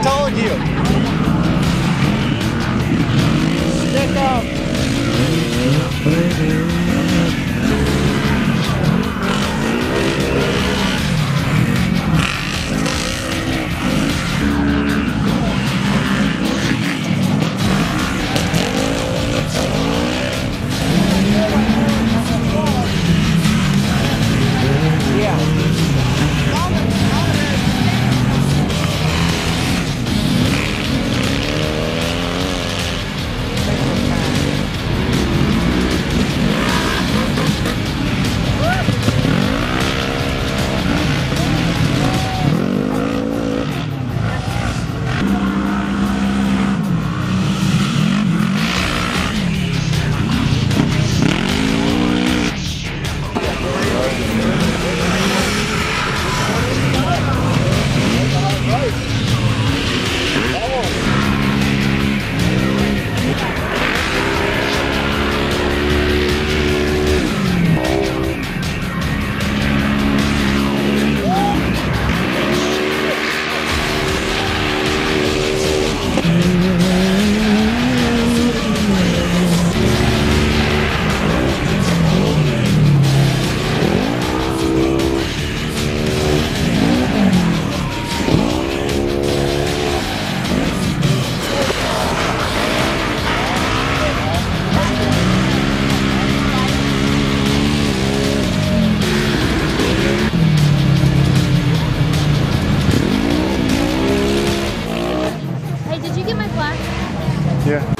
I told you. Stick up. Yeah.